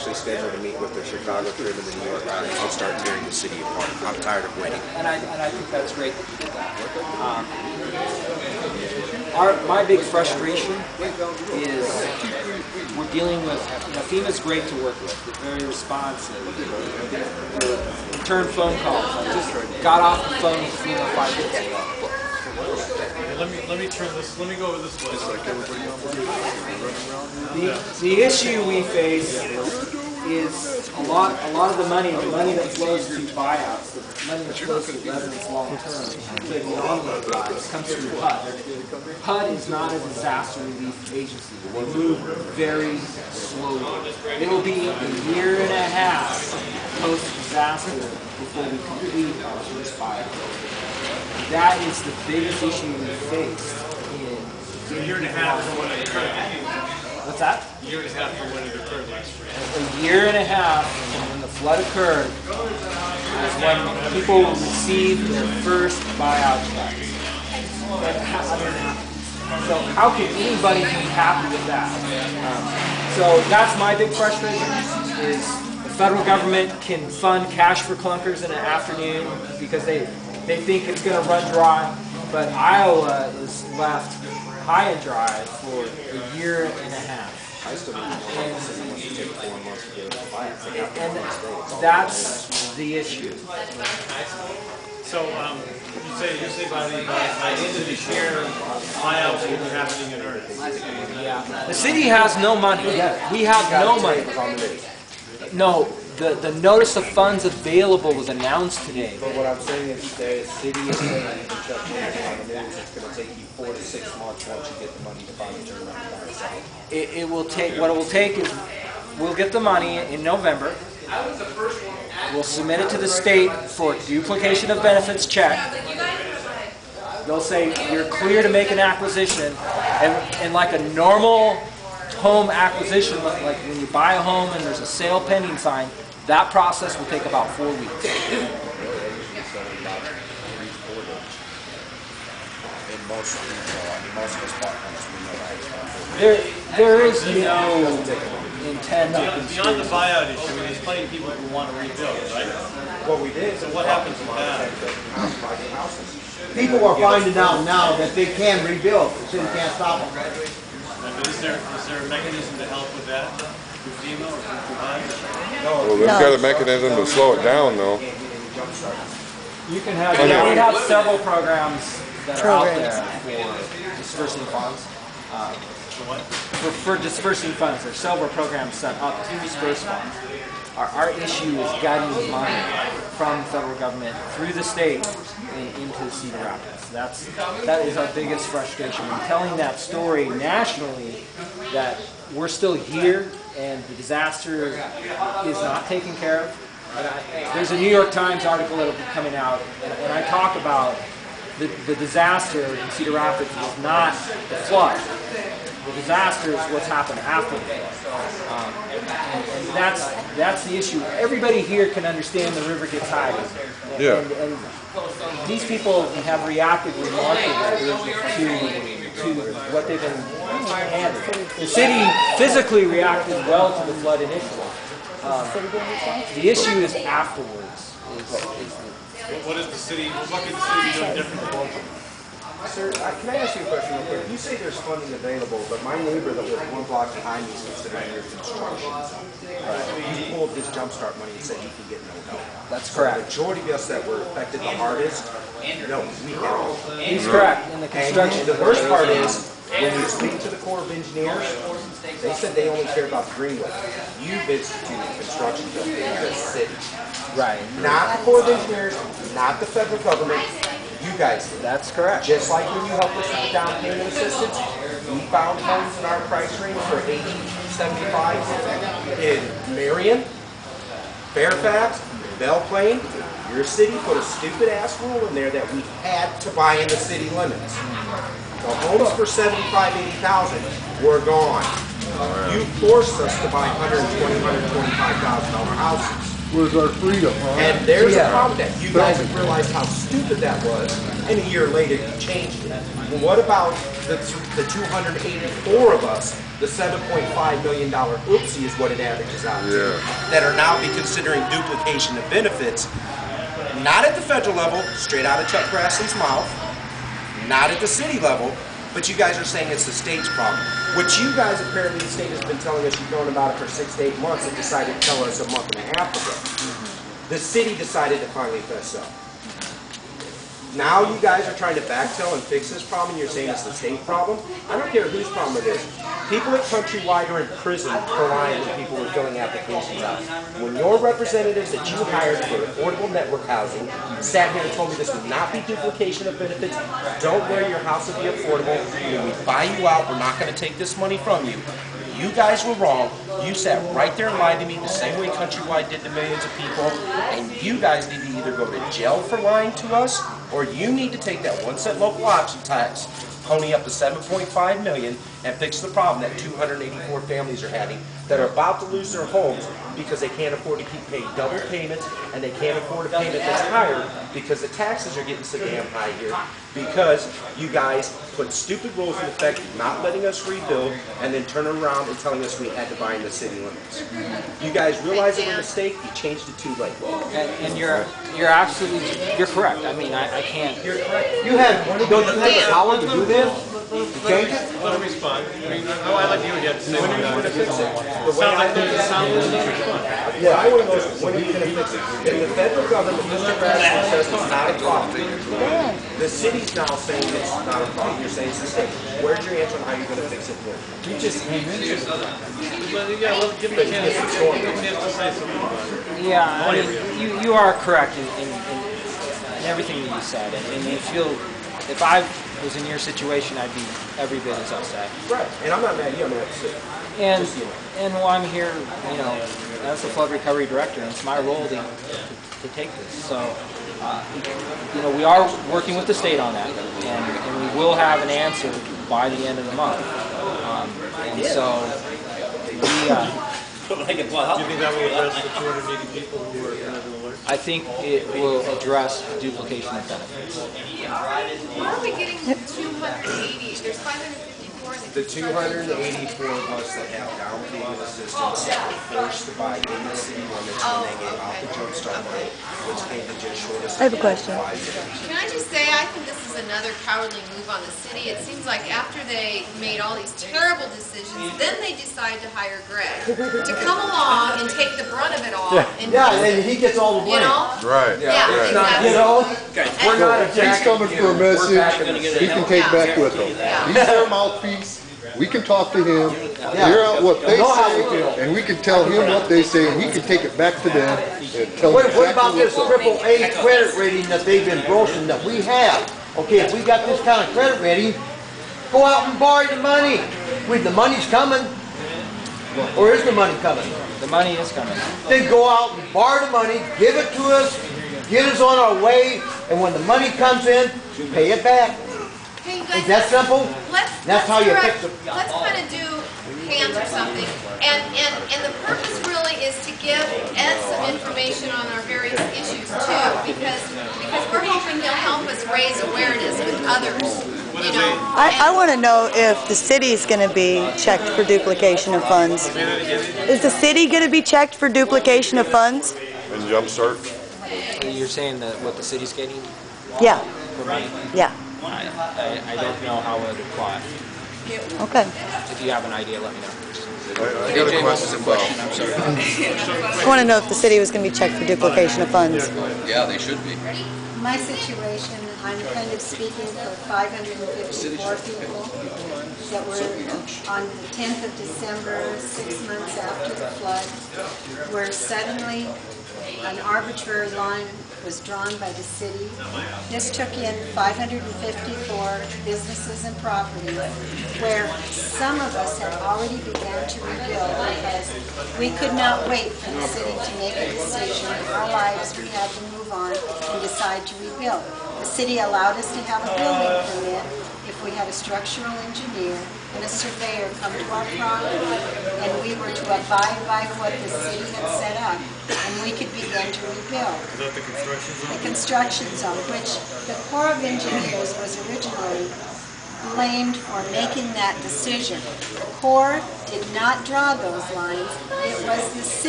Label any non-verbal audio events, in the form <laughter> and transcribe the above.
actually scheduled to meet with the Chicago Crib and the New York Crib and start tearing the city apart. I'm tired of waiting. And I, and I think that's great that you did that. Um, our, my big frustration is we're dealing with, you know, FEMA's great to work with. They're very responsive. They return phone calls. I just got off the phone with FEMA five minutes ago. Hey, Let me, let me turn this, let me go over this way. The, the issue we face is a lot, a lot of the money, the money that flows to buyouts, the money that flows to residents long term, to beyond those lives, comes through HUD. HUD is not a disaster relief agency. They move very slowly. It'll be a year and a half post-disaster before we complete our first buyout. That is the biggest issue we faced in. A year and a half from when it occurred. What's that? A year and a half from when it occurred last year. a year and a half from when the flood occurred is when people received their first buyout checks. And how- I mean, So how can anybody be happy with that? Um, So that's my big frustration is the federal government can fund cash for clunkers in an afternoon because they, they think it's gonna run dry. But Iowa is left high and dry for a year and a half. I still need to know if someone wants to take four months to get a buyout. They have to And stay. It's all- that's the issue. So, um, you say, you say by the, by, by the end of this year, buyouts will be happening in earnest. Yeah. The city has no money. We have no money. It was on the news. No, the, the notice of funds available was announced today. But what I'm saying is the city is saying you can shut down the news. It's gonna take you four to six months once you get the money to finally turn around and buy it out. It, it will take, what it will take is, we'll get the money in November. We'll submit it to the state for duplication of benefits check. They'll say, you're clear to make an acquisition, and, and like a normal home acquisition, like when you buy a home and there's a sale pending sign, that process will take about four weeks. In most retail, I mean, most of us apartments, we know that it's about four. There, there is no intent to Beyond beyond the buyout issue, I mean, there's plenty of people who want to rebuild, right? What we did. So what happens with that? People are finding out now that they can rebuild, the city can't stop them. Is there, is there a mechanism to help with that? Through FEMA or through HUD? Well, they've got a mechanism to slow it down, though. You can have, we have several programs that are out there for dispersing funds. Uh, For, for dispersing funds, there's several programs set up to disperse funds. Our, our issue is getting money from the federal government through the state and into Cedar Rapids. That's, that is our biggest frustration. And telling that story nationally, that we're still here and the disaster is not taken care of. There's a New York Times article that'll be coming out, and and I talk about the, the disaster in Cedar Rapids is not the flood. The disaster is what's happened after the flood. Um, and, and that's, that's the issue. Everybody here can understand the river gets high. And, Yeah. and, and these people have reacted remarkably to, to what they've been. The city physically reacted well to the flood initially. Um, the issue is afterwards. Is, is the, What- What is the city, what could the city be doing differently? Sir, uh, can I ask you a question real quick? You say there's funding available, but my neighbor that lives one block behind me sits there in your construction zone. He pulled his jumpstart money and said he can get no help. that's correct. The majority of us that were affected the hardest, no, we helped. He's correct in the And construction. the worst part is, when you speak to the Corps of Engineers, they said they only care about the Greenwood. You've instituted construction in the city. Right. Not the Corps of Engineers, not the federal government, you guys did. That's correct. Just like when you helped us with the down payment assistance, we found homes in our price range for 80, 75 in Marion, Fairfax, Belle Plaine. Your city put a stupid ass rule in there that we had to buy in the city limits. The homes for 75, 80,000 were gone. You forced us to buy 120, 125,000 dollar houses. Where's our freedom, huh? And there's a problem with that. You guys have realized how stupid that was, and a year later you changed it. Well, what about the, the 284 of us, the 7.5 million dollar oopsie is what it averages out to, that are now be considering duplication of benefits, not at the federal level, straight out of Chuck Grassley's mouth, not at the city level, but you guys are saying it's the state's problem. Which you guys, apparently the state has been telling us, you've known about it for six to eight months and decided to tell us a month and a half ago. Mm-hmm. The city decided to finally fess up. Now you guys are trying to backtail and fix this problem, and you're saying it's the state problem? I don't care whose problem it is. People at Countrywide are in prison for lying when people were filling out the applications out. When your representatives that you hired for affordable network housing sat here and told me this would not be duplication of benefits, don't worry, your house will be affordable, when we buy you out, we're not gonna take this money from you. You guys were wrong. You sat right there and lied to me the same way Countrywide did to millions of people. And you guys need to either go to jail for lying to us, or you need to take that one cent local option tax, pony up to 7.5 million, and fix the problem that 284 families are having that are about to lose their homes because they can't afford to keep paying double payments and they can't afford a payment that's higher because the taxes are getting so damn high here because you guys put stupid rules in effect, not letting us rebuild, and then turn around and telling us we had to buy in the city limits. You guys realize it was a mistake, you changed it too late. And, and you're you're absolutely you're correct. I mean, I, I can't. You're correct. You have, don't you have the power to do this? To change it? Let him respond. I mean, I I like you, you have to say When are you what gonna you fix it? The Sounds I like think there's it a sound, let's just respond. What I want to know is when are you going to fix it? If the federal government, Mr. Grassley says it's not a problem. The city's now saying it's not a problem. You're saying it's the state. Where's your answer on how you're going to fix it for? You just came into it. But, yeah, well, give him a chance, give him a chance to say something about. Yeah, I mean, you, you are correct in, in, in, in everything that you said. And, and if you if I was in your situation, I'd be every bit as upset. Right. And I'm not mad at you, I'm mad at the city. And Just, you know. and while I'm here, you know, as the flood recovery director, and it's my role to, to, to take this. So, uh, you know, we are working with the state on that, and, and we will have an answer by the end of the month. Um, and so, we, uh, <laughs> Do you think that will address the two hundred and eighty people who were in the alert? I think it will address duplication of benefits. How are we getting 280? There's 554 in The 284 of us that have down payment assistance that were forced to buy in the city limits when they gave out the jump start money, which came to just short of I have a question. five million. Can I just say, I think this is another cowardly move on the city. It seems like after they made all these terrible decisions, then they decide to hire Greg to come along and take the brunt of it all. and- Yeah, and he gets all the You blame. know? Right. Yeah, You exactly. know? We're not He's attacking coming you. for a We're message backing the city. he can take back with him. He's their mouthpiece. We can talk to him, hear out what they Know how we say, and we can tell him what they say, and he can take it back to them and tell them What, what about exactly this what's triple A credit rating that they've been broaching that we have? Okay, if we got this kind of credit rating, go out and borrow the money. Wait, the money's coming. Or is the money coming? The money is coming. Then go out and borrow the money, give it to us, get us on our way, and when the money comes in, pay it back. Hey, Is that simple? Let's, That's let's how you direct- fix it. Let's kind of do hands or something. And, and, and the purpose really is to give Ed some information on our various issues too, because, because we're hoping he'll help us raise awareness with others, you know? I, I want to know if the city's going to be checked for duplication of funds. Is the city going to be checked for duplication of funds? And jumpstart. You're saying that what the city's getting Yeah, for money? yeah, I, I, I don't know how it would apply. okay. If you have an idea, let me know. I, I got a question about, I want to know if the city was going to be checked for duplication of funds. Yeah, they should be. My situation, I'm kind of speaking for 554 people that were on the 10th of December, six months after the flood, where suddenly an arbitrary line was drawn by the city. This took in 554 businesses and property, where some of us had already begun to rebuild because we could not wait for the city to make a decision. In our lives, we had to move on and decide to rebuild. The city allowed us to have a building permit if we had a structural engineer a surveyor come to our property, and we were to abide by what the city had set up. And we could begin to rebuild. Is that the construction The construction zone, which the Corps of Engineers was originally blamed for making that decision. The Corps did not draw those lines. It was the city